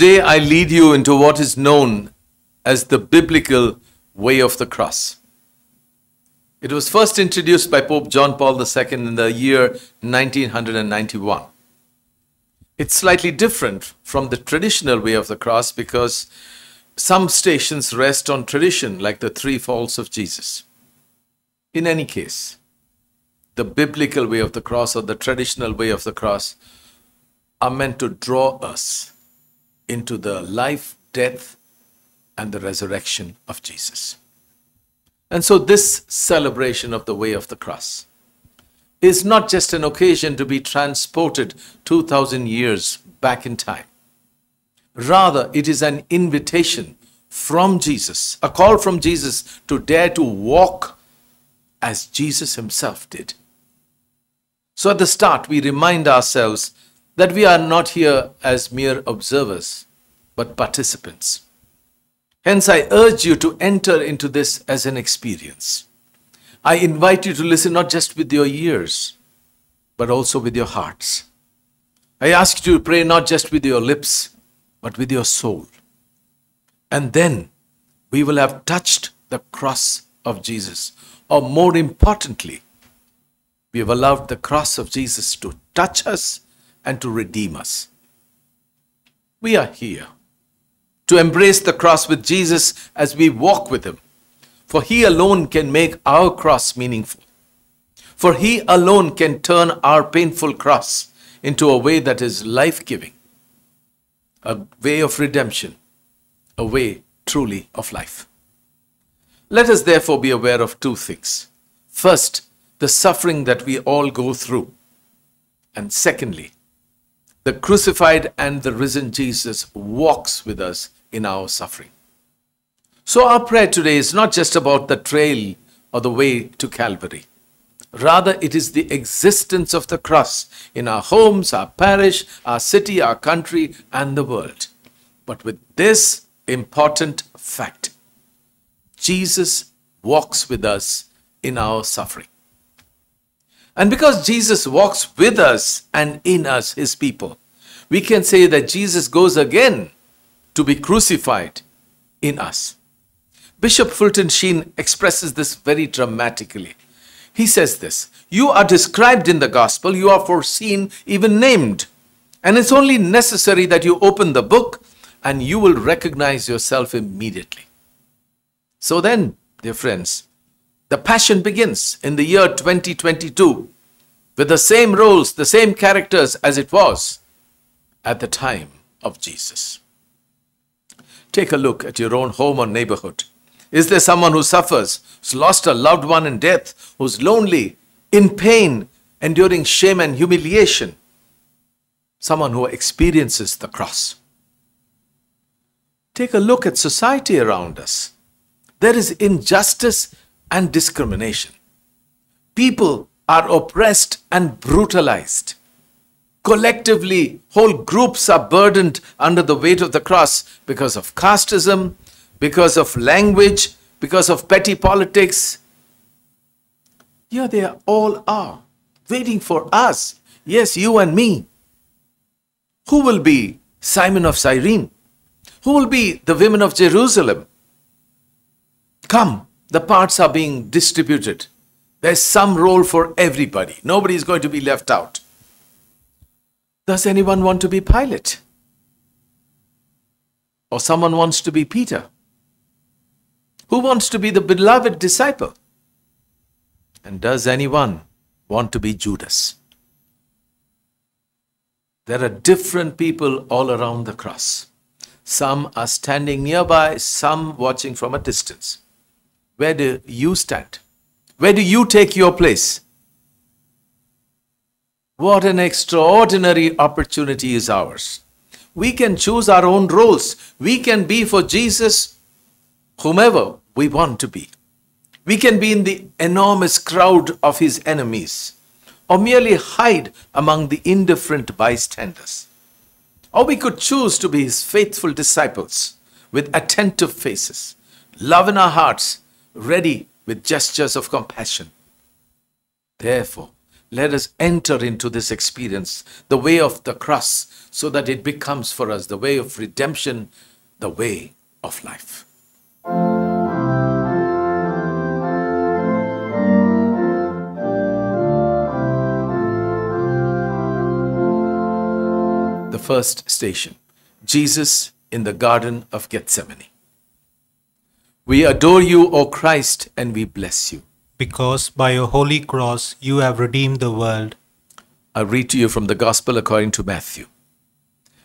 Today, I lead you into what is known as the biblical way of the cross. It was first introduced by Pope John Paul II in the year 1991. It's slightly different from the traditional way of the cross because some stations rest on tradition, like the three falls of Jesus. In any case, the biblical way of the cross or the traditional way of the cross are meant to draw us into the life, death, and the resurrection of Jesus. And so, this celebration of the way of the cross is not just an occasion to be transported 2000 years back in time. Rather, it is an invitation from Jesus, a call from Jesus to dare to walk as Jesus himself did. So, at the start, we remind ourselves that we are not here as mere observers, but participants. Hence, I urge you to enter into this as an experience. I invite you to listen not just with your ears, but also with your hearts. I ask you to pray not just with your lips, but with your soul. And then we will have touched the cross of Jesus. Or more importantly, we have allowed the cross of Jesus to touch us and to redeem us. We are here to embrace the cross with Jesus as we walk with Him, for He alone can make our cross meaningful. For He alone can turn our painful cross into a way that is life giving, a way of redemption, a way truly of life. Let us therefore be aware of two things. First, the suffering that we all go through. And secondly, the crucified and the risen Jesus walks with us in our suffering. So, our prayer today is not just about the trail or the way to Calvary. Rather, it is the existence of the cross in our homes, our parish, our city, our country, and the world. But with this important fact Jesus walks with us in our suffering. And because Jesus walks with us and in us, his people, we can say that Jesus goes again to be crucified in us. Bishop Fulton Sheen expresses this very dramatically. He says this You are described in the gospel, you are foreseen, even named. And it's only necessary that you open the book and you will recognize yourself immediately. So then, dear friends, the passion begins in the year 2022 with the same roles, the same characters as it was at the time of Jesus. Take a look at your own home or neighborhood. Is there someone who suffers, who's lost a loved one in death, who's lonely, in pain, enduring shame and humiliation? Someone who experiences the cross. Take a look at society around us. There is injustice and discrimination. People are oppressed and brutalized. Collectively, whole groups are burdened under the weight of the cross because of casteism, because of language, because of petty politics. Here they all are, waiting for us. Yes, you and me. Who will be Simon of Cyrene? Who will be the women of Jerusalem? Come, the parts are being distributed. There's some role for everybody. Nobody is going to be left out. Does anyone want to be Pilate? Or someone wants to be Peter? Who wants to be the beloved disciple? And does anyone want to be Judas? There are different people all around the cross. Some are standing nearby, some watching from a distance. Where do you stand? Where do you take your place? What an extraordinary opportunity is ours. We can choose our own roles. We can be for Jesus whomever we want to be. We can be in the enormous crowd of his enemies or merely hide among the indifferent bystanders. Or we could choose to be his faithful disciples with attentive faces, love in our hearts, ready with gestures of compassion. Therefore, let us enter into this experience, the way of the cross, so that it becomes for us the way of redemption, the way of life. The first station Jesus in the Garden of Gethsemane. We adore you, O Christ, and we bless you. Because by your holy cross you have redeemed the world. I read to you from the Gospel according to Matthew.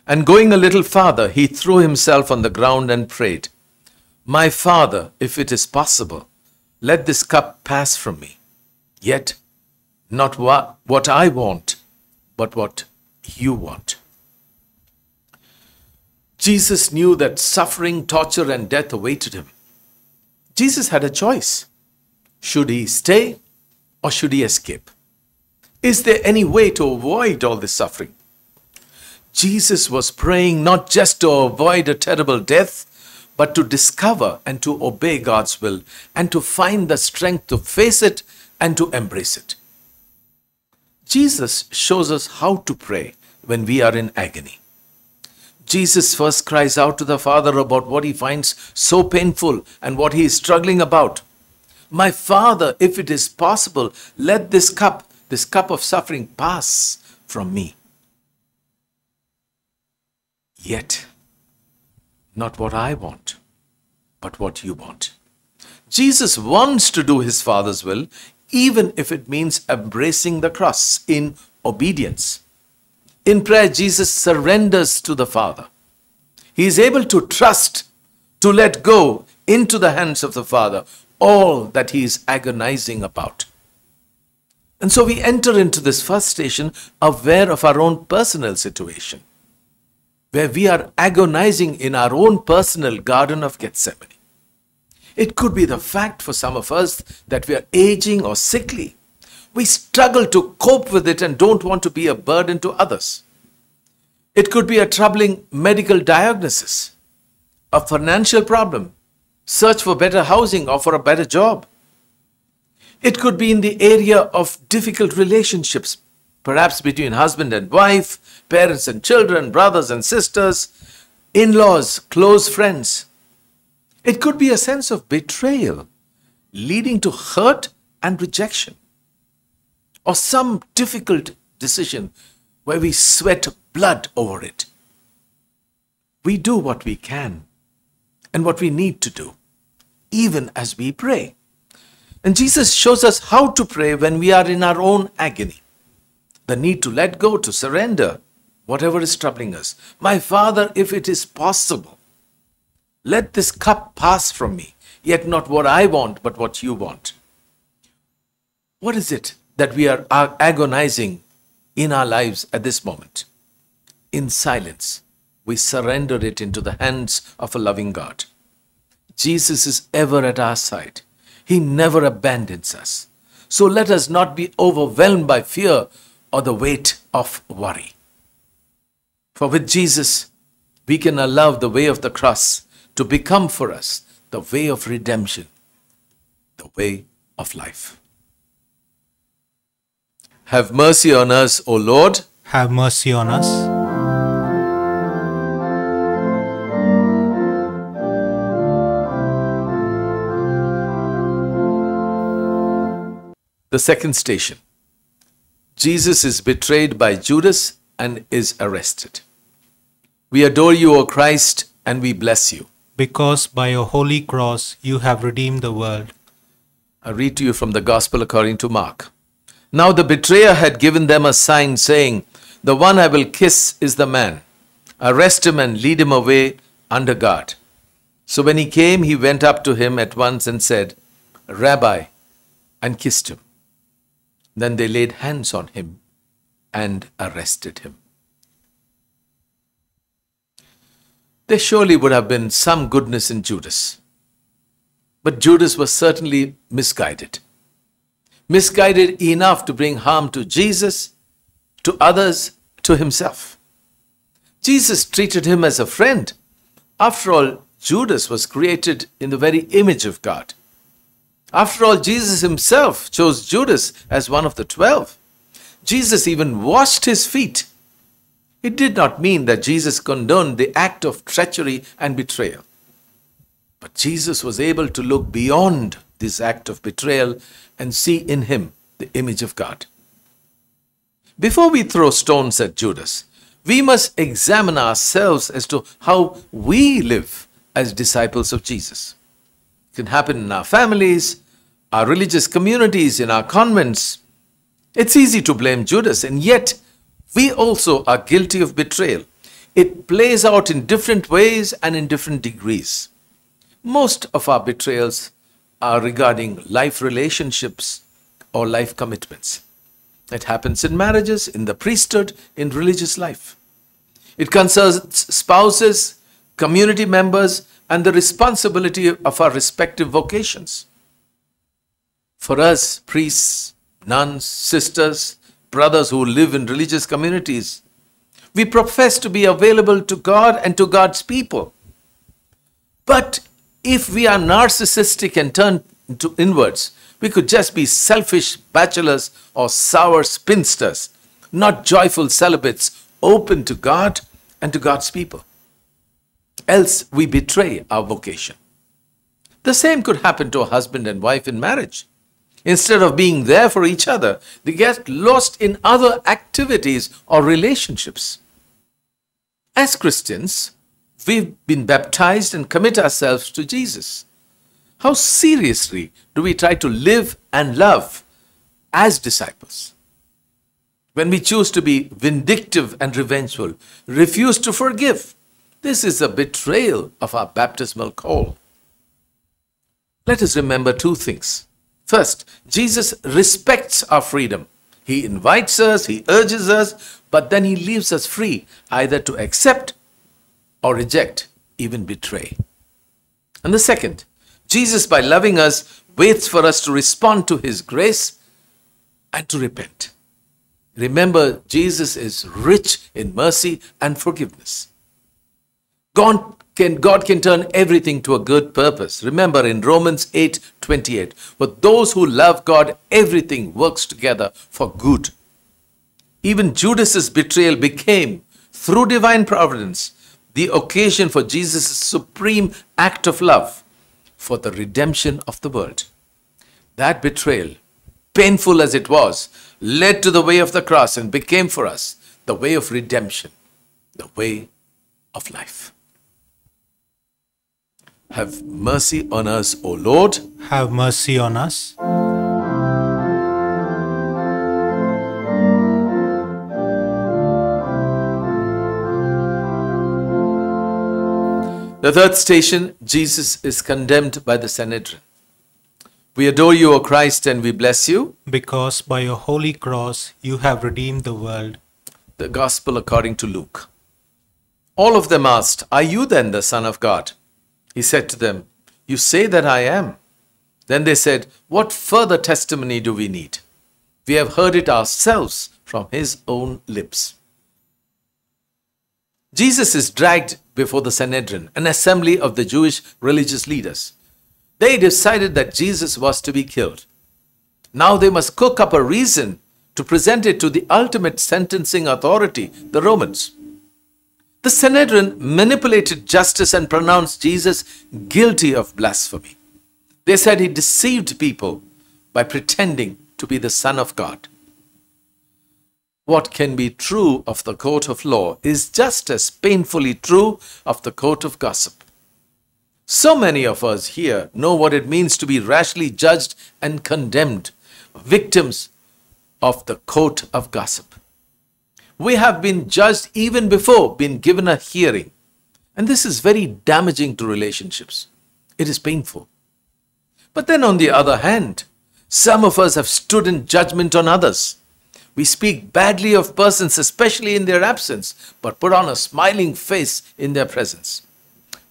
And going a little farther, he threw himself on the ground and prayed, My Father, if it is possible, let this cup pass from me. Yet, not what, what I want, but what you want. Jesus knew that suffering, torture, and death awaited him. Jesus had a choice. Should he stay or should he escape? Is there any way to avoid all this suffering? Jesus was praying not just to avoid a terrible death, but to discover and to obey God's will and to find the strength to face it and to embrace it. Jesus shows us how to pray when we are in agony. Jesus first cries out to the Father about what he finds so painful and what he is struggling about. My Father, if it is possible, let this cup, this cup of suffering, pass from me. Yet, not what I want, but what you want. Jesus wants to do his Father's will, even if it means embracing the cross in obedience. In prayer, Jesus surrenders to the Father. He is able to trust, to let go into the hands of the Father all that he is agonizing about. And so we enter into this first station aware of our own personal situation, where we are agonizing in our own personal Garden of Gethsemane. It could be the fact for some of us that we are aging or sickly. We struggle to cope with it and don't want to be a burden to others. It could be a troubling medical diagnosis, a financial problem, search for better housing or for a better job. It could be in the area of difficult relationships, perhaps between husband and wife, parents and children, brothers and sisters, in laws, close friends. It could be a sense of betrayal leading to hurt and rejection, or some difficult decision where we sweat blood over it. We do what we can and what we need to do, even as we pray. And Jesus shows us how to pray when we are in our own agony. The need to let go, to surrender whatever is troubling us. My Father, if it is possible, let this cup pass from me, yet not what I want, but what you want. What is it that we are agonizing in our lives at this moment? In silence, we surrender it into the hands of a loving God. Jesus is ever at our side. He never abandons us. So let us not be overwhelmed by fear or the weight of worry. For with Jesus, we can allow the way of the cross to become for us the way of redemption, the way of life. Have mercy on us, O Lord. Have mercy on us. The second station Jesus is betrayed by Judas and is arrested. We adore you, O Christ, and we bless you. Because by your holy cross you have redeemed the world. I read to you from the Gospel according to Mark. Now the betrayer had given them a sign, saying, The one I will kiss is the man. Arrest him and lead him away under guard. So when he came, he went up to him at once and said, Rabbi, and kissed him. Then they laid hands on him and arrested him. There surely would have been some goodness in Judas. But Judas was certainly misguided. Misguided enough to bring harm to Jesus, to others, to himself. Jesus treated him as a friend. After all, Judas was created in the very image of God. After all, Jesus himself chose Judas as one of the twelve. Jesus even washed his feet. It did not mean that Jesus condoned the act of treachery and betrayal. But Jesus was able to look beyond this act of betrayal and see in him the image of God. Before we throw stones at Judas, we must examine ourselves as to how we live as disciples of Jesus. It can happen in our families, our religious communities, in our convents. It's easy to blame Judas, and yet we also are guilty of betrayal. It plays out in different ways and in different degrees. Most of our betrayals are regarding life relationships or life commitments. It happens in marriages, in the priesthood, in religious life. It concerns spouses, community members, and the responsibility of our respective vocations. For us, priests, nuns, sisters, brothers who live in religious communities, we profess to be available to God and to God's people. But if we are narcissistic and turn to inwards, we could just be selfish bachelors or sour spinsters, not joyful celibates, open to God and to God's people. Else we betray our vocation. The same could happen to a husband and wife in marriage. Instead of being there for each other, they get lost in other activities or relationships. As Christians, we've been baptized and commit ourselves to Jesus. How seriously do we try to live and love as disciples? When we choose to be vindictive and revengeful, refuse to forgive, this is a betrayal of our baptismal call. Let us remember two things. First, Jesus respects our freedom. He invites us, he urges us, but then he leaves us free either to accept or reject, even betray. And the second, Jesus, by loving us, waits for us to respond to his grace and to repent. Remember, Jesus is rich in mercy and forgiveness. God can, God can turn everything to a good purpose. Remember in Romans 8 28, for those who love God, everything works together for good. Even Judas's betrayal became, through divine providence, the occasion for Jesus' supreme act of love for the redemption of the world. That betrayal, painful as it was, led to the way of the cross and became for us the way of redemption, the way of life. Have mercy on us, O Lord. Have mercy on us. The third station, Jesus is condemned by the Sanhedrin. We adore you, O Christ, and we bless you. Because by your holy cross you have redeemed the world. The Gospel according to Luke. All of them asked, Are you then the Son of God? He said to them, You say that I am. Then they said, What further testimony do we need? We have heard it ourselves from his own lips. Jesus is dragged before the Sanhedrin, an assembly of the Jewish religious leaders. They decided that Jesus was to be killed. Now they must cook up a reason to present it to the ultimate sentencing authority, the Romans. The Sanhedrin manipulated justice and pronounced Jesus guilty of blasphemy. They said he deceived people by pretending to be the Son of God what can be true of the court of law is just as painfully true of the court of gossip. So many of us here know what it means to be rashly judged and condemned, victims of the court of gossip. We have been judged even before being given a hearing. And this is very damaging to relationships. It is painful. But then on the other hand, some of us have stood in judgment on others we speak badly of persons, especially in their absence, but put on a smiling face in their presence.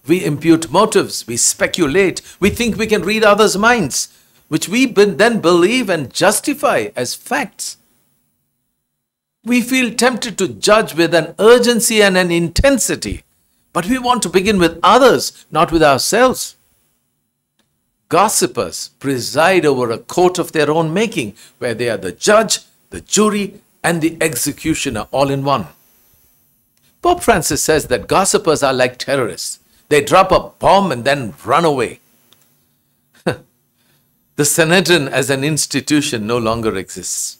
We impute motives, we speculate, we think we can read others' minds, which we then believe and justify as facts. We feel tempted to judge with an urgency and an intensity, but we want to begin with others, not with ourselves. Gossipers preside over a court of their own making, where they are the judge the jury, and the executioner all in one. Pope Francis says that gossipers are like terrorists. They drop a bomb and then run away. the Sanhedrin as an institution no longer exists.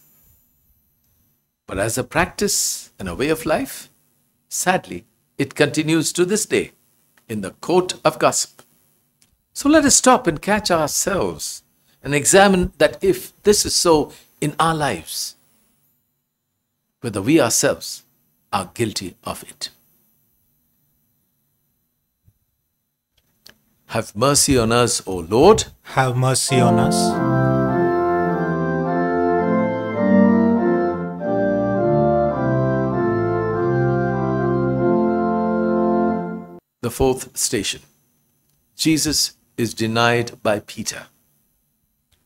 But as a practice and a way of life, sadly, it continues to this day in the court of gossip. So let us stop and catch ourselves and examine that if this is so in our lives, whether we ourselves are guilty of it. Have mercy on us, O Lord. Have mercy on us. The fourth station. Jesus is denied by Peter.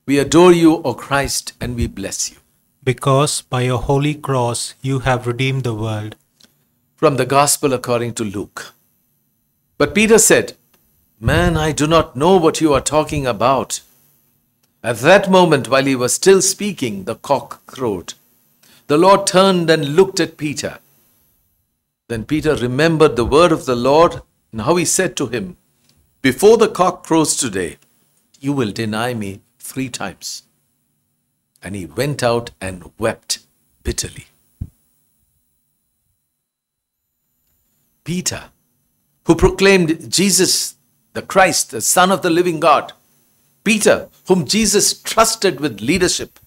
We adore you, O Christ, and we bless you. Because by your holy cross you have redeemed the world. From the Gospel according to Luke. But Peter said, Man, I do not know what you are talking about. At that moment, while he was still speaking, the cock crowed. The Lord turned and looked at Peter. Then Peter remembered the word of the Lord and how he said to him, Before the cock crows today, you will deny me three times. And he went out and wept bitterly. Peter, who proclaimed Jesus the Christ, the Son of the living God. Peter, whom Jesus trusted with leadership.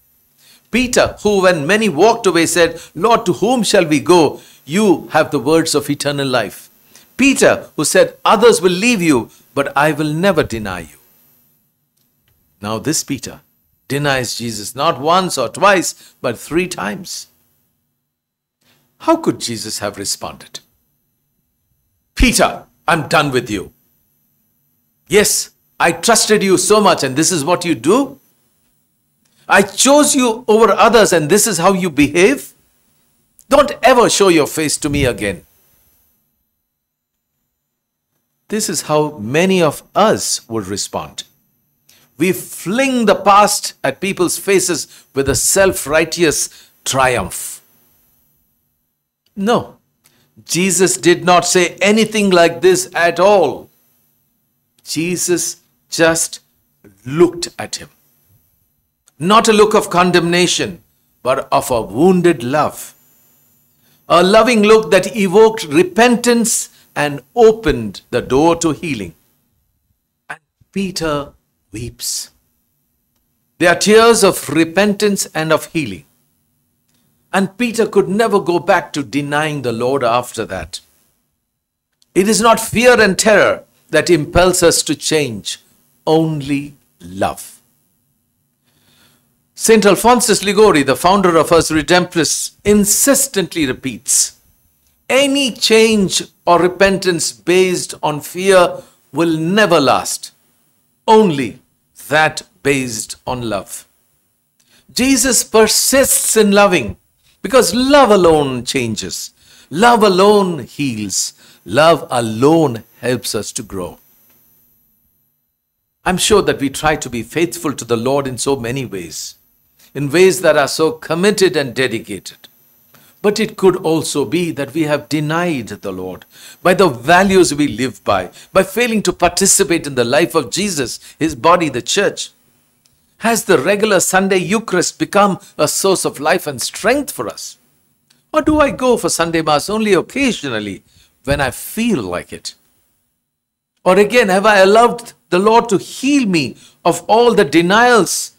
Peter, who when many walked away said, Lord, to whom shall we go? You have the words of eternal life. Peter, who said, Others will leave you, but I will never deny you. Now, this Peter denies Jesus not once or twice, but three times. How could Jesus have responded? Peter, I'm done with you. Yes, I trusted you so much, and this is what you do? I chose you over others, and this is how you behave? Don't ever show your face to me again. This is how many of us would respond. We fling the past at people's faces with a self righteous triumph. No, Jesus did not say anything like this at all. Jesus just looked at him. Not a look of condemnation, but of a wounded love. A loving look that evoked repentance and opened the door to healing. And Peter weeps. They are tears of repentance and of healing. And Peter could never go back to denying the Lord after that. It is not fear and terror that impels us to change, only love. St. Alphonsus Liguori, the founder of our Redemptorists, insistently repeats any change or repentance based on fear will never last, only that based on love. Jesus persists in loving because love alone changes, love alone heals, love alone helps us to grow. I'm sure that we try to be faithful to the Lord in so many ways, in ways that are so committed and dedicated. But it could also be that we have denied the Lord by the values we live by, by failing to participate in the life of Jesus, his body, the church. Has the regular Sunday Eucharist become a source of life and strength for us? Or do I go for Sunday Mass only occasionally when I feel like it? Or again, have I allowed the Lord to heal me of all the denials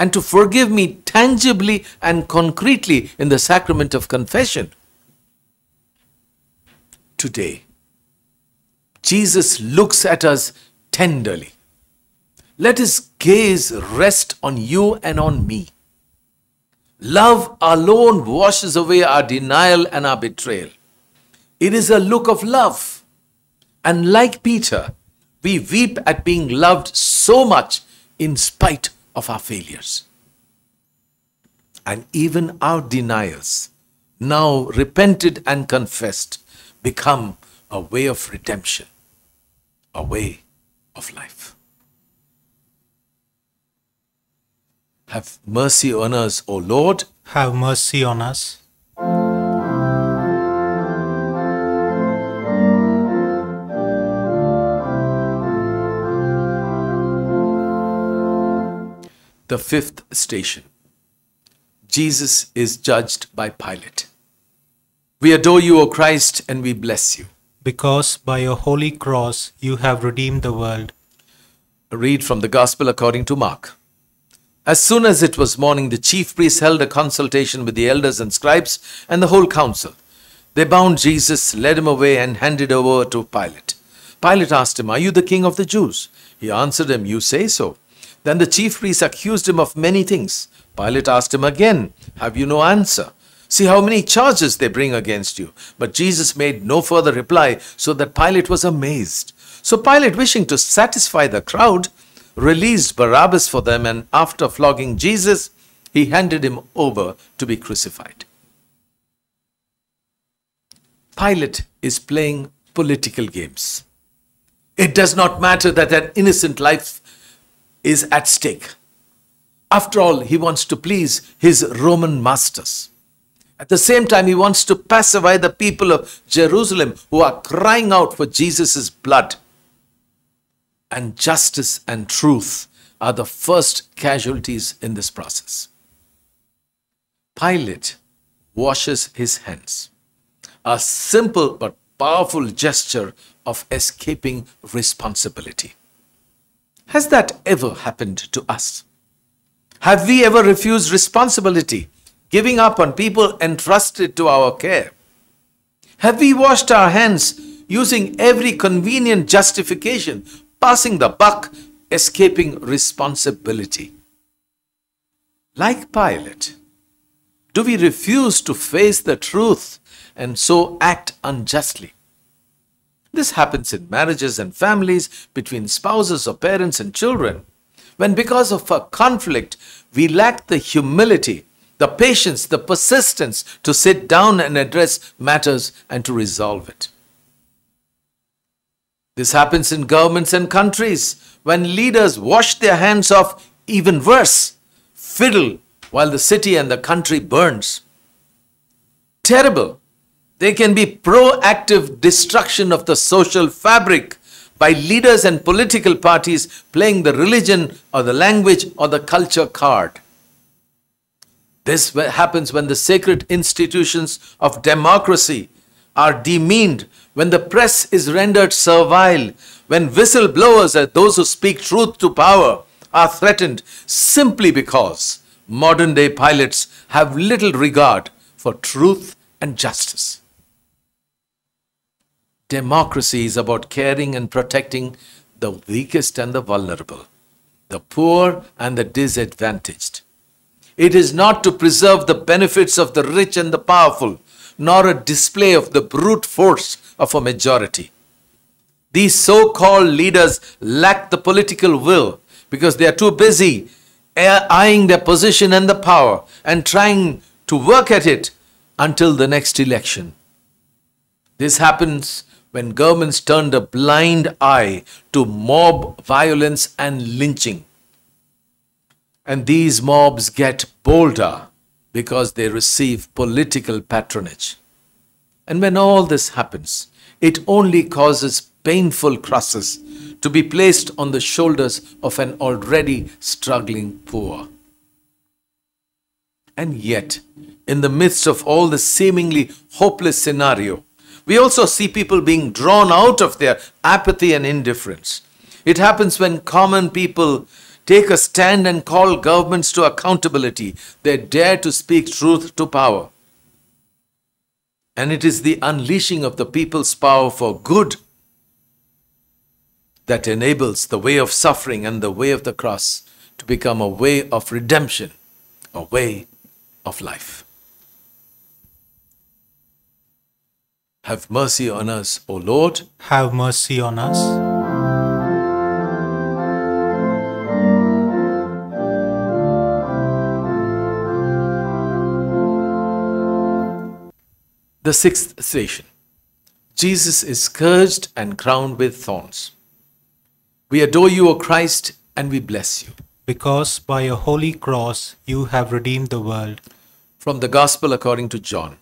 and to forgive me tangibly and concretely in the sacrament of confession? Today, Jesus looks at us tenderly. Let his gaze rest on you and on me. Love alone washes away our denial and our betrayal. It is a look of love. And like Peter, we weep at being loved so much in spite of our failures. And even our denials, now repented and confessed, become a way of redemption, a way of life. Have mercy on us, O Lord. Have mercy on us. The fifth station. Jesus is judged by Pilate. We adore you, O Christ, and we bless you. Because by your holy cross you have redeemed the world. A read from the Gospel according to Mark. As soon as it was morning, the chief priests held a consultation with the elders and scribes and the whole council. They bound Jesus, led him away, and handed over to Pilate. Pilate asked him, Are you the king of the Jews? He answered him, You say so. Then the chief priests accused him of many things. Pilate asked him again, Have you no answer? See how many charges they bring against you. But Jesus made no further reply, so that Pilate was amazed. So Pilate, wishing to satisfy the crowd, released Barabbas for them, and after flogging Jesus, he handed him over to be crucified. Pilate is playing political games. It does not matter that an innocent life is at stake. After all, he wants to please his Roman masters. At the same time, he wants to pacify the people of Jerusalem who are crying out for Jesus' blood. And justice and truth are the first casualties in this process. Pilate washes his hands, a simple but powerful gesture of escaping responsibility. Has that ever happened to us? Have we ever refused responsibility, giving up on people entrusted to our care? Have we washed our hands using every convenient justification, passing the buck, escaping responsibility? Like Pilate, do we refuse to face the truth and so act unjustly? This happens in marriages and families, between spouses or parents and children, when because of a conflict, we lack the humility, the patience, the persistence to sit down and address matters and to resolve it. This happens in governments and countries when leaders wash their hands off, even worse, fiddle while the city and the country burns. Terrible. There can be proactive destruction of the social fabric by leaders and political parties playing the religion or the language or the culture card. This happens when the sacred institutions of democracy are demeaned, when the press is rendered servile, when whistleblowers those who speak truth to power are threatened simply because modern day Pilates have little regard for truth and justice. Democracy is about caring and protecting the weakest and the vulnerable, the poor and the disadvantaged. It is not to preserve the benefits of the rich and the powerful, nor a display of the brute force of a majority. These so called leaders lack the political will because they are too busy eyeing their position and the power and trying to work at it until the next election. This happens when governments turned a blind eye to mob violence and lynching. And these mobs get bolder because they receive political patronage. And when all this happens, it only causes painful crosses to be placed on the shoulders of an already struggling poor. And yet, in the midst of all the seemingly hopeless scenario, we also see people being drawn out of their apathy and indifference. It happens when common people take a stand and call governments to accountability. They dare to speak truth to power. And it is the unleashing of the people's power for good that enables the way of suffering and the way of the cross to become a way of redemption, a way of life. Have mercy on us, O Lord. Have mercy on us. The sixth station Jesus is scourged and crowned with thorns. We adore you, O Christ, and we bless you. Because by your holy cross you have redeemed the world. From the Gospel according to John.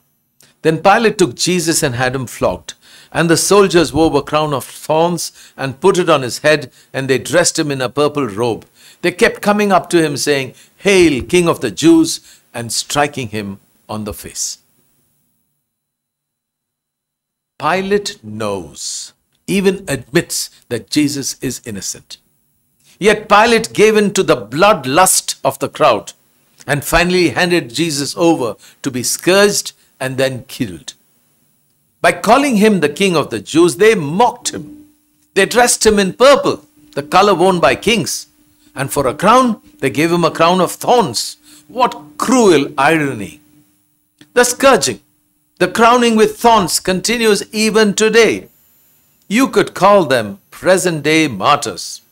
Then Pilate took Jesus and had him flogged, And the soldiers wove a crown of thorns and put it on his head, and they dressed him in a purple robe. They kept coming up to him, saying, Hail, King of the Jews, and striking him on the face. Pilate knows, even admits that Jesus is innocent. Yet Pilate gave in to the bloodlust of the crowd and finally handed Jesus over to be scourged and then killed. By calling him the king of the Jews, they mocked him. They dressed him in purple, the color worn by kings, and for a crown, they gave him a crown of thorns. What cruel irony! The scourging, the crowning with thorns continues even today. You could call them present day martyrs.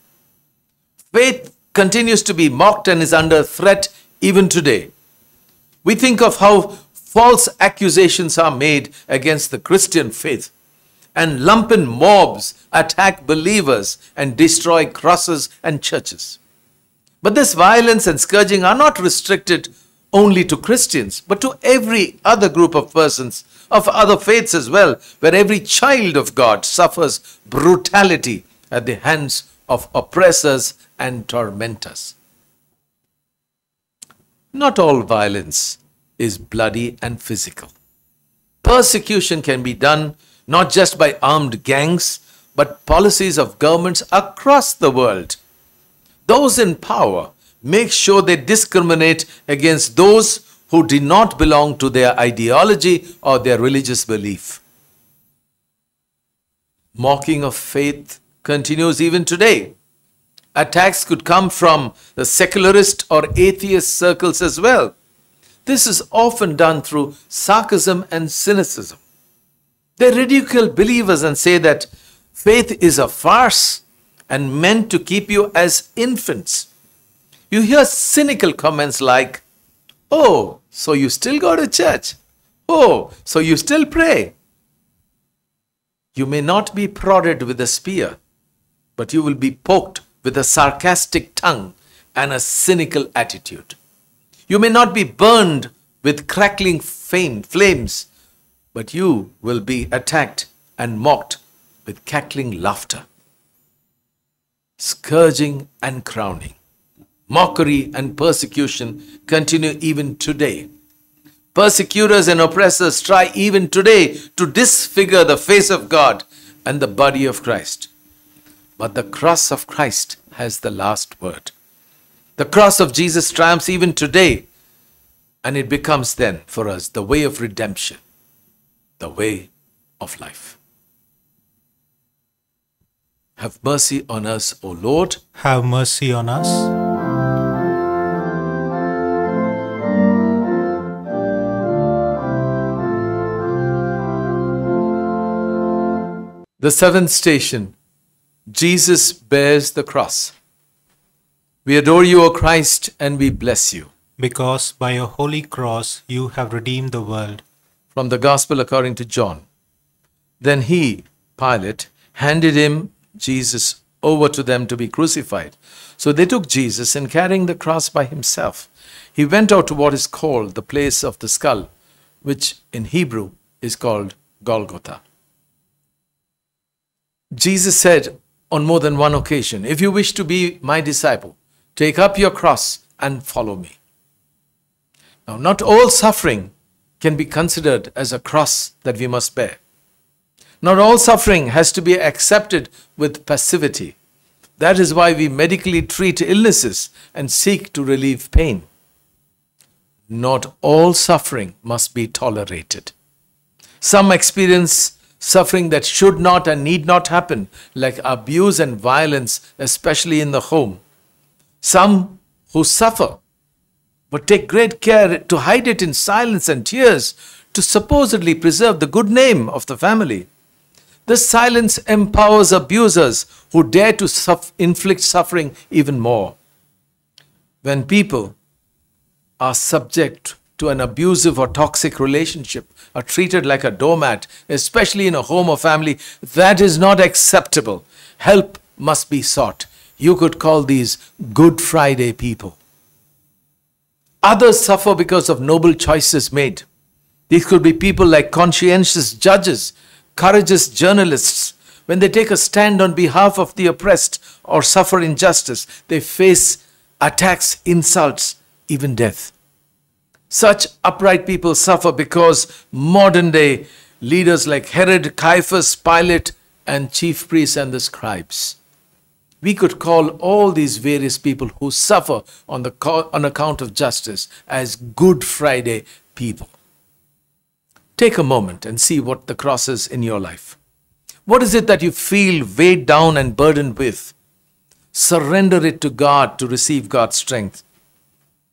Faith continues to be mocked and is under threat even today. We think of how false accusations are made against the Christian faith, and lumpen mobs attack believers and destroy crosses and churches. But this violence and scourging are not restricted only to Christians, but to every other group of persons of other faiths as well, where every child of God suffers brutality at the hands of oppressors and tormentors. Not all violence is bloody and physical. Persecution can be done not just by armed gangs, but policies of governments across the world. Those in power make sure they discriminate against those who do not belong to their ideology or their religious belief. Mocking of faith continues even today. Attacks could come from the secularist or atheist circles as well. This is often done through sarcasm and cynicism. They ridicule believers and say that faith is a farce and meant to keep you as infants. You hear cynical comments like, Oh, so you still go to church? Oh, so you still pray? You may not be prodded with a spear, but you will be poked with a sarcastic tongue and a cynical attitude. You may not be burned with crackling fame, flames, but you will be attacked and mocked with cackling laughter. Scourging and crowning, mockery and persecution continue even today. Persecutors and oppressors try even today to disfigure the face of God and the body of Christ. But the cross of Christ has the last word. The cross of Jesus triumphs even today, and it becomes then for us the way of redemption, the way of life. Have mercy on us, O Lord. Have mercy on us. The seventh station Jesus bears the cross. We adore you, O Christ, and we bless you. Because by your holy cross you have redeemed the world. From the Gospel according to John. Then he, Pilate, handed him, Jesus, over to them to be crucified. So they took Jesus, and carrying the cross by himself, he went out to what is called the place of the skull, which in Hebrew is called Golgotha. Jesus said on more than one occasion, If you wish to be my disciple, take up your cross and follow me. Now, not all suffering can be considered as a cross that we must bear. Not all suffering has to be accepted with passivity. That is why we medically treat illnesses and seek to relieve pain. Not all suffering must be tolerated. Some experience suffering that should not and need not happen, like abuse and violence, especially in the home. Some who suffer, but take great care to hide it in silence and tears to supposedly preserve the good name of the family. This silence empowers abusers who dare to inflict suffering even more. When people are subject to an abusive or toxic relationship, are treated like a doormat, especially in a home or family, that is not acceptable. Help must be sought. You could call these Good Friday people. Others suffer because of noble choices made. These could be people like conscientious judges, courageous journalists, when they take a stand on behalf of the oppressed or suffer injustice, they face attacks, insults, even death. Such upright people suffer because modern day leaders like Herod, Caiaphas, Pilate, and chief priests and the scribes. We could call all these various people who suffer on, the, on account of justice as Good Friday people. Take a moment and see what the cross is in your life. What is it that you feel weighed down and burdened with? Surrender it to God to receive God's strength.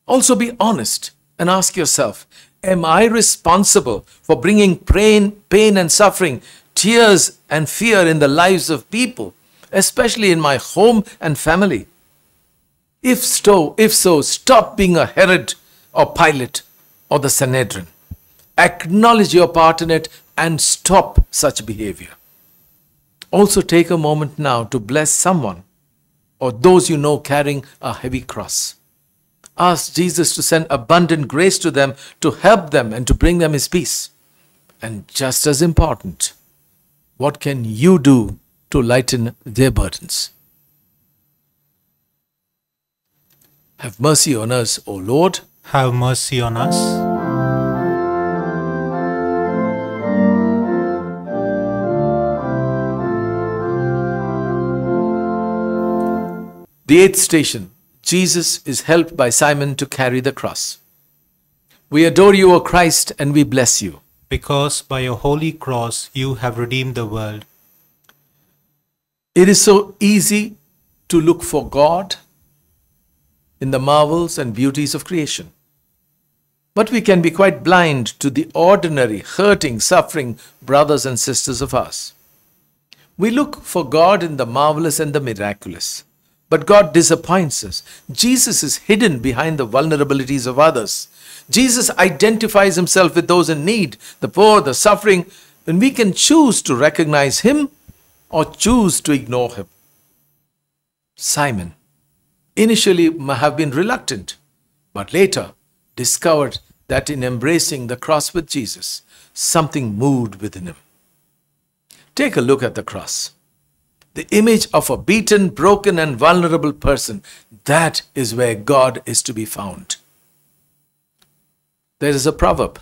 Also be honest and ask yourself Am I responsible for bringing pain, pain and suffering, tears and fear in the lives of people, especially in my home and family? If so, if so, stop being a Herod or Pilate or the Sanhedrin. Acknowledge your part in it and stop such behavior. Also, take a moment now to bless someone or those you know carrying a heavy cross. Ask Jesus to send abundant grace to them to help them and to bring them His peace. And just as important, what can you do to lighten their burdens? Have mercy on us, O Lord. Have mercy on us. The eighth station Jesus is helped by Simon to carry the cross. We adore you, O Christ, and we bless you. Because by your holy cross you have redeemed the world. It is so easy to look for God in the marvels and beauties of creation. But we can be quite blind to the ordinary, hurting, suffering brothers and sisters of ours. We look for God in the marvelous and the miraculous. But God disappoints us. Jesus is hidden behind the vulnerabilities of others. Jesus identifies himself with those in need, the poor, the suffering, and we can choose to recognize him or choose to ignore him. Simon initially may have been reluctant, but later discovered that in embracing the cross with Jesus, something moved within him. Take a look at the cross the image of a beaten, broken, and vulnerable person. That is where God is to be found. There is a proverb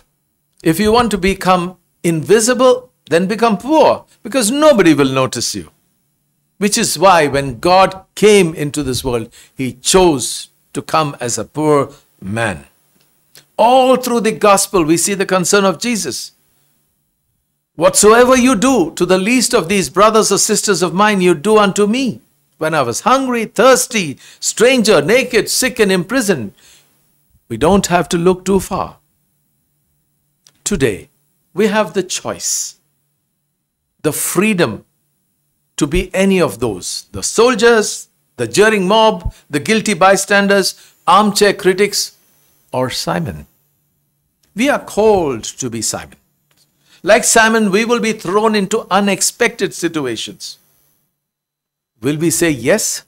if you want to become invisible, then become poor, because nobody will notice you. Which is why when God came into this world, he chose to come as a poor man. All through the gospel, we see the concern of Jesus. Whatsoever you do to the least of these brothers or sisters of mine, you do unto me. When I was hungry, thirsty, stranger, naked, sick, and imprisoned, we don't have to look too far. Today, we have the choice, the freedom to be any of those the soldiers, the jeering mob, the guilty bystanders, armchair critics, or Simon. We are called to be Simon. Like Simon, we will be thrown into unexpected situations. Will we say yes?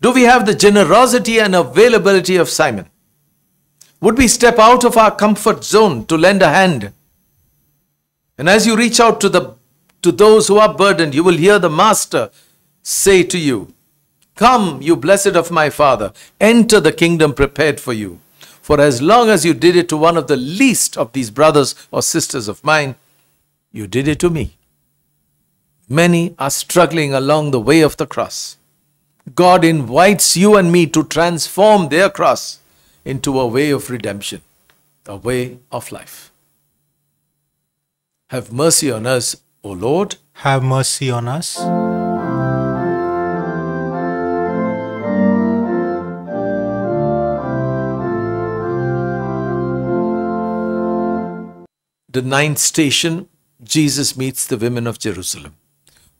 Do we have the generosity and availability of Simon? Would we step out of our comfort zone to lend a hand? And as you reach out to the to those who are burdened, you will hear the Master say to you, Come, you blessed of my Father, enter the kingdom prepared for you. For as long as you did it to one of the least of these brothers or sisters of mine, you did it to me. Many are struggling along the way of the cross. God invites you and me to transform their cross into a way of redemption, a way of life. Have mercy on us, O Lord. Have mercy on us. the ninth station, Jesus meets the women of Jerusalem.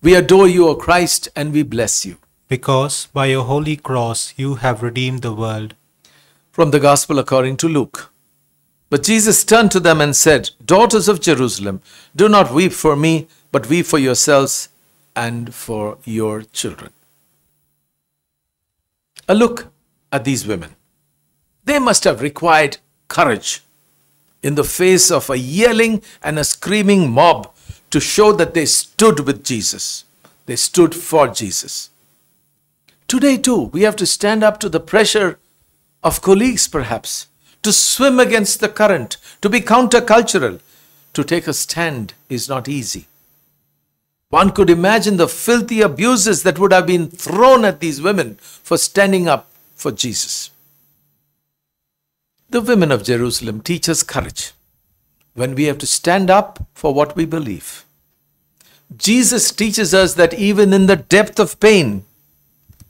We adore you, O Christ, and we bless you. Because by your holy cross you have redeemed the world. From the Gospel according to Luke. But Jesus turned to them and said, Daughters of Jerusalem, do not weep for me, but weep for yourselves and for your children. A look at these women. They must have required courage in the face of a yelling and a screaming mob to show that they stood with Jesus. They stood for Jesus. Today, too, we have to stand up to the pressure of colleagues, perhaps, to swim against the current, to be countercultural. To take a stand is not easy. One could imagine the filthy abuses that would have been thrown at these women for standing up for Jesus. The women of Jerusalem teach us courage when we have to stand up for what we believe. Jesus teaches us that even in the depth of pain,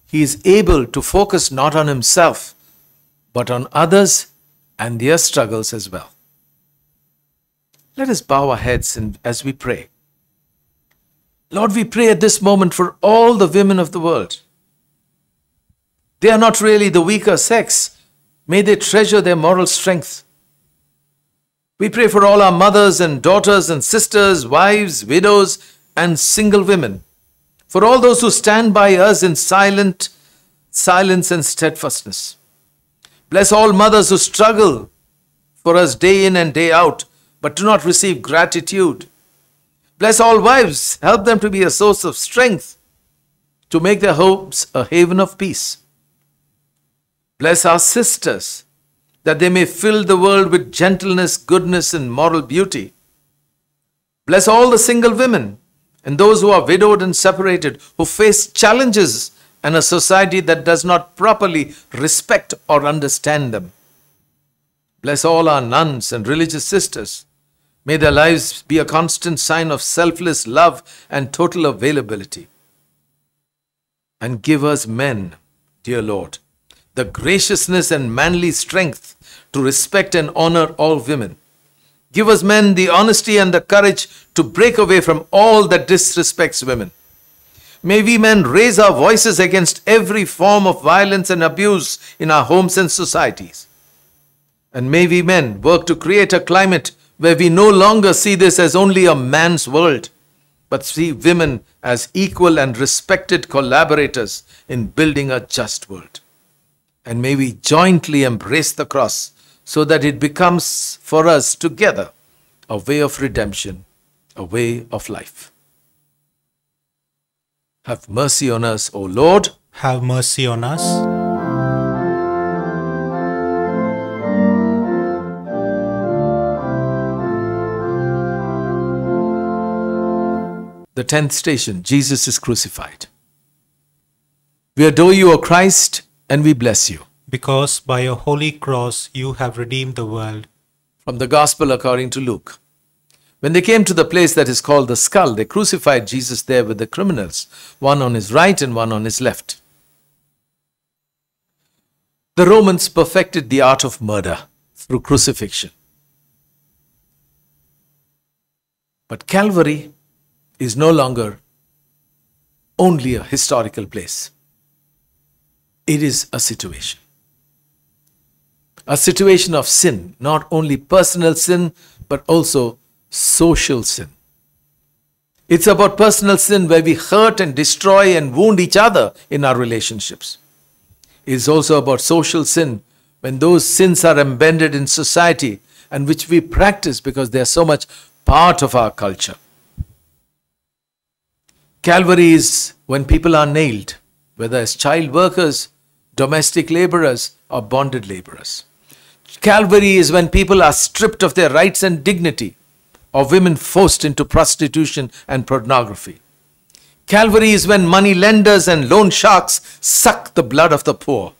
he is able to focus not on himself, but on others and their struggles as well. Let us bow our heads and, as we pray. Lord, we pray at this moment for all the women of the world. They are not really the weaker sex. May they treasure their moral strength. We pray for all our mothers and daughters and sisters, wives, widows, and single women. For all those who stand by us in silent silence and steadfastness. Bless all mothers who struggle for us day in and day out, but do not receive gratitude. Bless all wives, help them to be a source of strength, to make their homes a haven of peace. Bless our sisters, that they may fill the world with gentleness, goodness, and moral beauty. Bless all the single women and those who are widowed and separated, who face challenges and a society that does not properly respect or understand them. Bless all our nuns and religious sisters. May their lives be a constant sign of selfless love and total availability. And give us men, dear Lord, the graciousness and manly strength to respect and honor all women. Give us men the honesty and the courage to break away from all that disrespects women. May we men raise our voices against every form of violence and abuse in our homes and societies. And may we men work to create a climate where we no longer see this as only a man's world, but see women as equal and respected collaborators in building a just world. And may we jointly embrace the cross so that it becomes for us together a way of redemption, a way of life. Have mercy on us, O Lord. Have mercy on us. The tenth station Jesus is crucified. We adore you, O Christ, and we bless you. Because by your holy cross you have redeemed the world. From the Gospel according to Luke. When they came to the place that is called the skull, they crucified Jesus there with the criminals, one on his right and one on his left. The Romans perfected the art of murder through crucifixion. But Calvary is no longer only a historical place, it is a situation. A situation of sin, not only personal sin, but also social sin. It's about personal sin where we hurt and destroy and wound each other in our relationships. It's also about social sin when those sins are embedded in society and which we practice because they are so much part of our culture. Calvary is when people are nailed, whether as child workers, domestic laborers, or bonded laborers. Calvary is when people are stripped of their rights and dignity, or women forced into prostitution and pornography. Calvary is when money lenders and loan sharks suck the blood of the poor.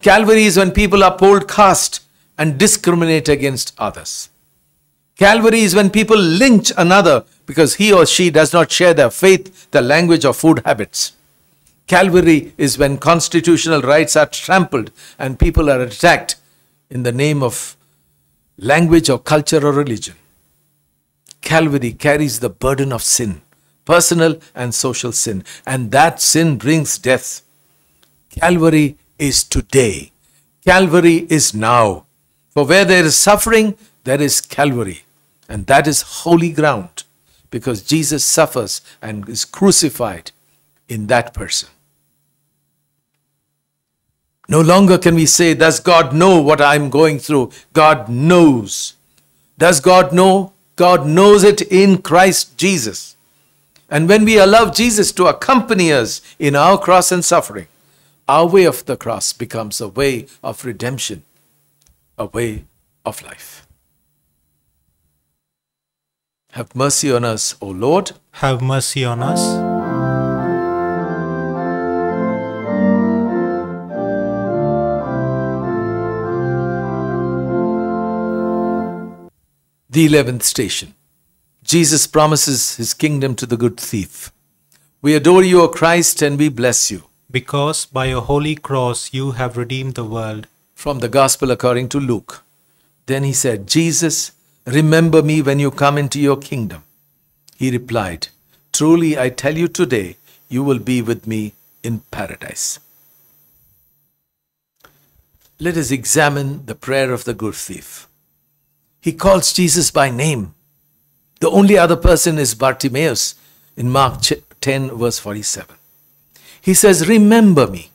Calvary is when people are polled caste and discriminate against others. Calvary is when people lynch another because he or she does not share their faith, their language, or food habits. Calvary is when constitutional rights are trampled and people are attacked in the name of language or culture or religion. Calvary carries the burden of sin, personal and social sin, and that sin brings death. Calvary is today. Calvary is now. For where there is suffering, there is Calvary. And that is holy ground because Jesus suffers and is crucified in that person. No longer can we say, Does God know what I'm going through? God knows. Does God know God knows it in Christ Jesus. And when we allow Jesus to accompany us in our cross and suffering, our way of the cross becomes a way of redemption, a way of life. Have mercy on us, O Lord. Have mercy on us. The eleventh station. Jesus promises his kingdom to the good thief. We adore you, O Christ, and we bless you. Because by your holy cross you have redeemed the world. From the Gospel according to Luke. Then he said, Jesus, remember me when you come into your kingdom. He replied, Truly I tell you today, you will be with me in paradise. Let us examine the prayer of the good thief. He calls Jesus by name. The only other person is Bartimaeus in Mark ch- 10, verse 47. He says, Remember me.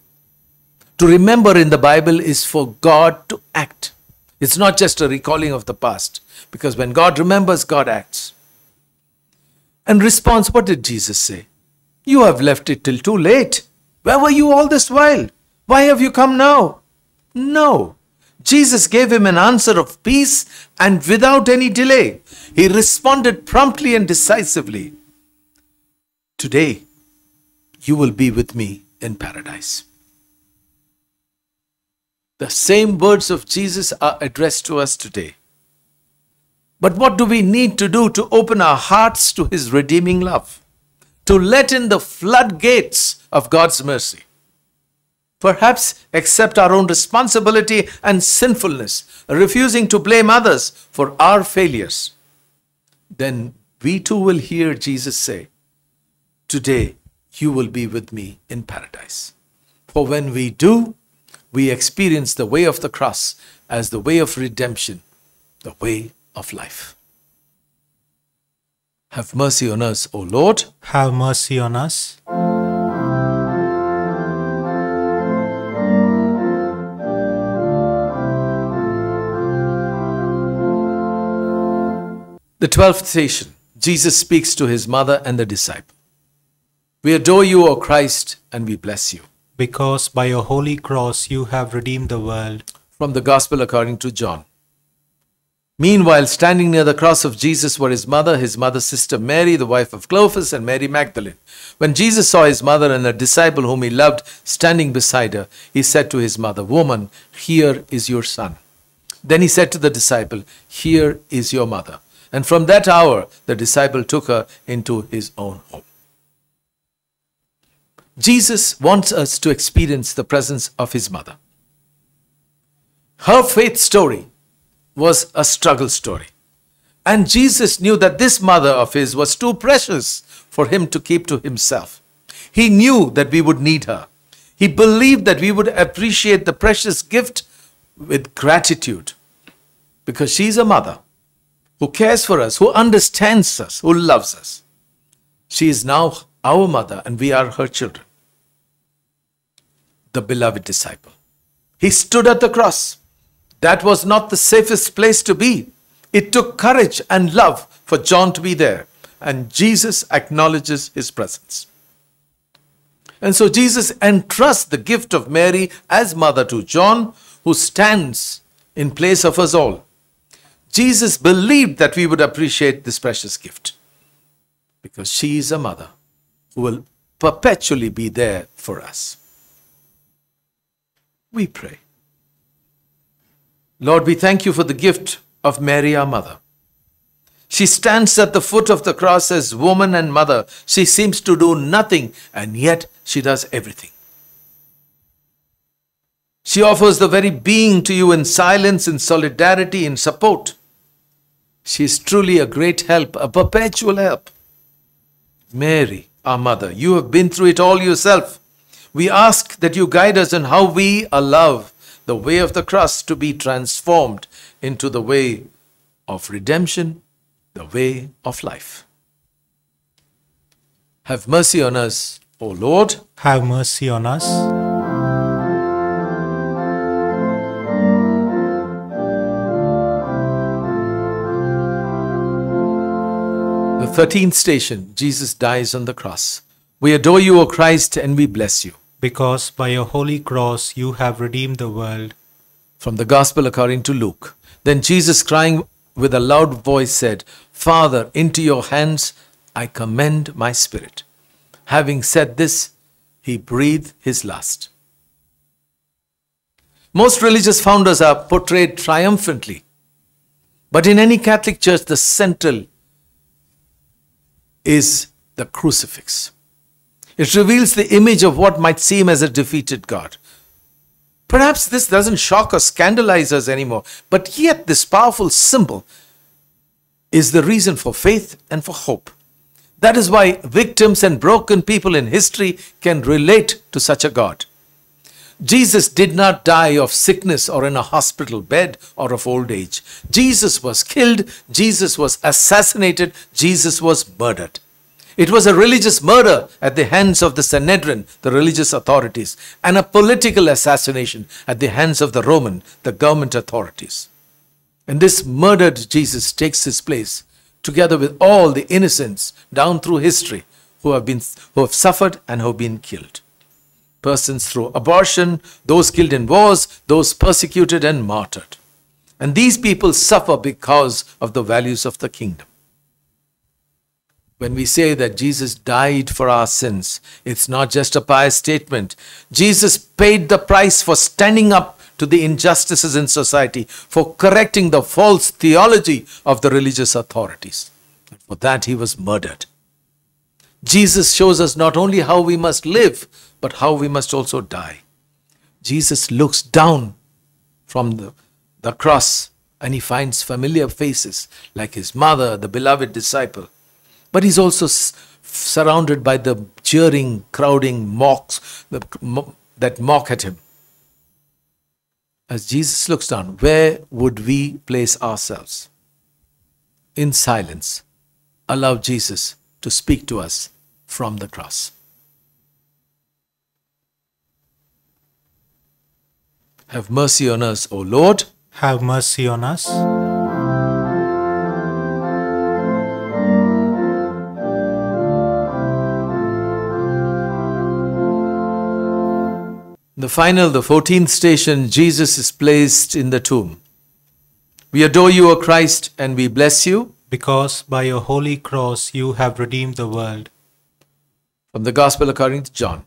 To remember in the Bible is for God to act. It's not just a recalling of the past, because when God remembers, God acts. And response, what did Jesus say? You have left it till too late. Where were you all this while? Why have you come now? No. Jesus gave him an answer of peace and without any delay. He responded promptly and decisively. Today, you will be with me in paradise. The same words of Jesus are addressed to us today. But what do we need to do to open our hearts to His redeeming love? To let in the floodgates of God's mercy. Perhaps accept our own responsibility and sinfulness, refusing to blame others for our failures. Then we too will hear Jesus say, Today you will be with me in paradise. For when we do, we experience the way of the cross as the way of redemption, the way of life. Have mercy on us, O Lord. Have mercy on us. The twelfth station Jesus speaks to his mother and the disciple. We adore you, O Christ, and we bless you. Because by your holy cross you have redeemed the world. From the Gospel according to John. Meanwhile, standing near the cross of Jesus were his mother, his mother's sister Mary, the wife of Clopas, and Mary Magdalene. When Jesus saw his mother and a disciple whom he loved standing beside her, he said to his mother, Woman, here is your son. Then he said to the disciple, Here is your mother. And from that hour, the disciple took her into his own home. Jesus wants us to experience the presence of his mother. Her faith story was a struggle story. And Jesus knew that this mother of his was too precious for him to keep to himself. He knew that we would need her. He believed that we would appreciate the precious gift with gratitude because she's a mother who cares for us, who understands us, who loves us. She is now our mother and we are her children. The beloved disciple. He stood at the cross. That was not the safest place to be. It took courage and love for John to be there, and Jesus acknowledges his presence. And so Jesus entrusts the gift of Mary as mother to John, who stands in place of us all. Jesus believed that we would appreciate this precious gift because she is a mother who will perpetually be there for us. We pray. Lord, we thank you for the gift of Mary, our mother. She stands at the foot of the cross as woman and mother. She seems to do nothing, and yet she does everything. She offers the very being to you in silence, in solidarity, in support. She is truly a great help, a perpetual help. Mary, our mother, you have been through it all yourself. We ask that you guide us in how we allow the way of the cross to be transformed into the way of redemption, the way of life. Have mercy on us, O Lord. Have mercy on us. 13th station, Jesus dies on the cross. We adore you, O Christ, and we bless you. Because by your holy cross you have redeemed the world. From the Gospel according to Luke. Then Jesus, crying with a loud voice, said, Father, into your hands I commend my spirit. Having said this, he breathed his last. Most religious founders are portrayed triumphantly. But in any Catholic church, the central is the crucifix. It reveals the image of what might seem as a defeated God. Perhaps this doesn't shock or scandalize us anymore, but yet this powerful symbol is the reason for faith and for hope. That is why victims and broken people in history can relate to such a God. Jesus did not die of sickness or in a hospital bed or of old age. Jesus was killed, Jesus was assassinated, Jesus was murdered. It was a religious murder at the hands of the Sanhedrin, the religious authorities, and a political assassination at the hands of the Roman, the government authorities. And this murdered Jesus takes his place together with all the innocents down through history who have been who have suffered and who have been killed. Persons through abortion, those killed in wars, those persecuted and martyred. And these people suffer because of the values of the kingdom. When we say that Jesus died for our sins, it's not just a pious statement. Jesus paid the price for standing up to the injustices in society, for correcting the false theology of the religious authorities. For that, he was murdered. Jesus shows us not only how we must live, but how we must also die. Jesus looks down from the, the cross and he finds familiar faces like his mother, the beloved disciple. But he's also surrounded by the jeering, crowding mocks that mock at him. As Jesus looks down, where would we place ourselves? In silence, allow Jesus to speak to us from the cross. Have mercy on us, O Lord. Have mercy on us. The final, the 14th station, Jesus is placed in the tomb. We adore you, O Christ, and we bless you. Because by your holy cross you have redeemed the world. From the Gospel according to John.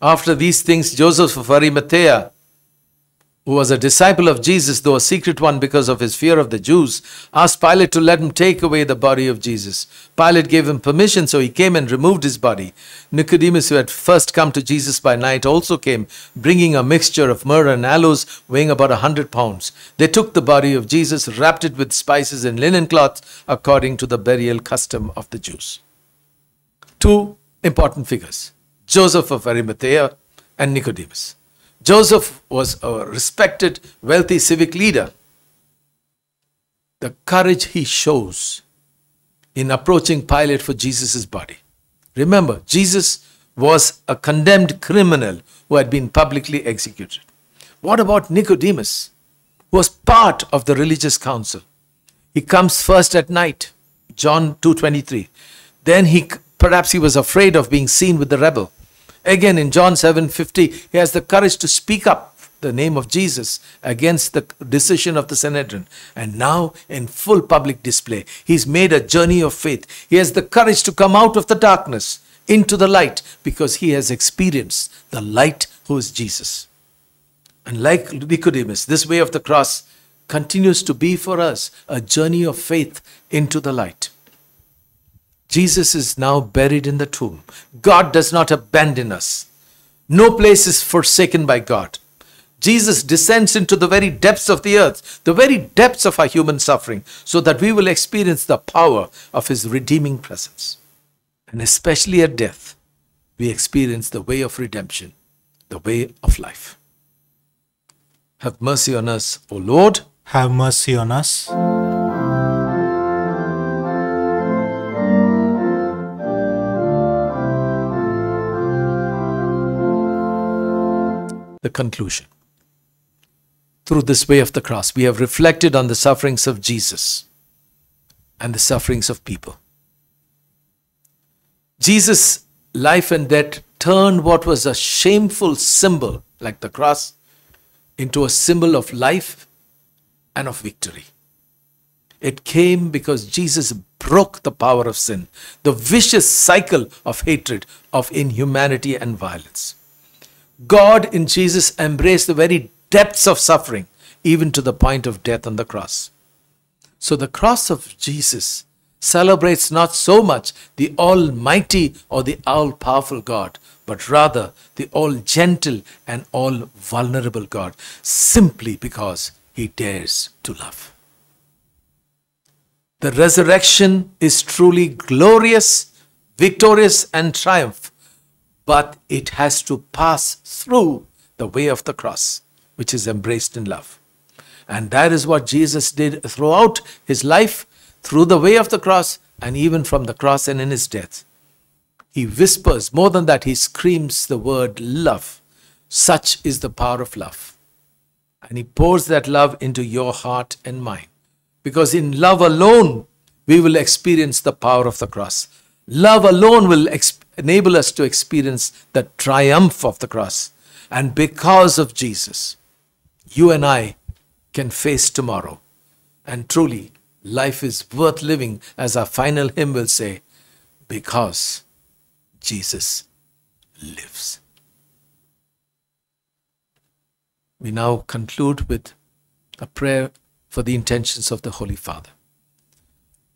After these things, Joseph of Arimathea, who was a disciple of Jesus, though a secret one because of his fear of the Jews, asked Pilate to let him take away the body of Jesus. Pilate gave him permission, so he came and removed his body. Nicodemus, who had first come to Jesus by night, also came, bringing a mixture of myrrh and aloes weighing about a hundred pounds. They took the body of Jesus, wrapped it with spices and linen cloths, according to the burial custom of the Jews. Two important figures Joseph of Arimathea and Nicodemus. Joseph was a respected, wealthy civic leader. The courage he shows in approaching Pilate for Jesus' body. Remember, Jesus was a condemned criminal who had been publicly executed. What about Nicodemus, who was part of the religious council? He comes first at night, John 2:23. Then he perhaps he was afraid of being seen with the rebel. Again in John 7:50, he has the courage to speak up the name of Jesus against the decision of the Sanhedrin. And now, in full public display, he's made a journey of faith. He has the courage to come out of the darkness into the light because he has experienced the light who is Jesus. And like Nicodemus, this way of the cross continues to be for us a journey of faith into the light. Jesus is now buried in the tomb. God does not abandon us. No place is forsaken by God. Jesus descends into the very depths of the earth, the very depths of our human suffering, so that we will experience the power of His redeeming presence. And especially at death, we experience the way of redemption, the way of life. Have mercy on us, O Lord. Have mercy on us. The conclusion. Through this way of the cross, we have reflected on the sufferings of Jesus and the sufferings of people. Jesus' life and death turned what was a shameful symbol, like the cross, into a symbol of life and of victory. It came because Jesus broke the power of sin, the vicious cycle of hatred, of inhumanity and violence. God in Jesus embraced the very depths of suffering, even to the point of death on the cross. So the cross of Jesus celebrates not so much the Almighty or the all powerful God, but rather the all gentle and all vulnerable God, simply because he dares to love. The resurrection is truly glorious, victorious, and triumph, but it has to pass through the way of the cross, which is embraced in love. And that is what Jesus did throughout his life, through the way of the cross, and even from the cross and in his death. He whispers, more than that, he screams the word love. Such is the power of love. And he pours that love into your heart and mind. Because in love alone, we will experience the power of the cross. Love alone will enable us to experience the triumph of the cross. And because of Jesus, you and I can face tomorrow. And truly, life is worth living, as our final hymn will say, because Jesus lives. We now conclude with a prayer for the intentions of the Holy Father.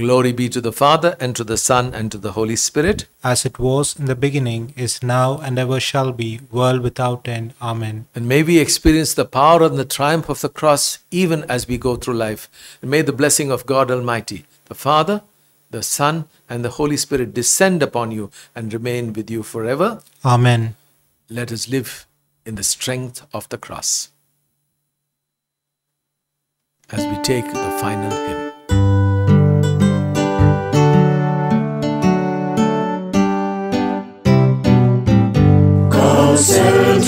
Glory be to the Father, and to the Son, and to the Holy Spirit. As it was in the beginning, is now, and ever shall be, world without end. Amen. And may we experience the power and the triumph of the cross even as we go through life. And may the blessing of God Almighty, the Father, the Son, and the Holy Spirit descend upon you and remain with you forever. Amen. Let us live in the strength of the cross. As we take the final hymn.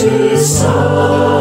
His son.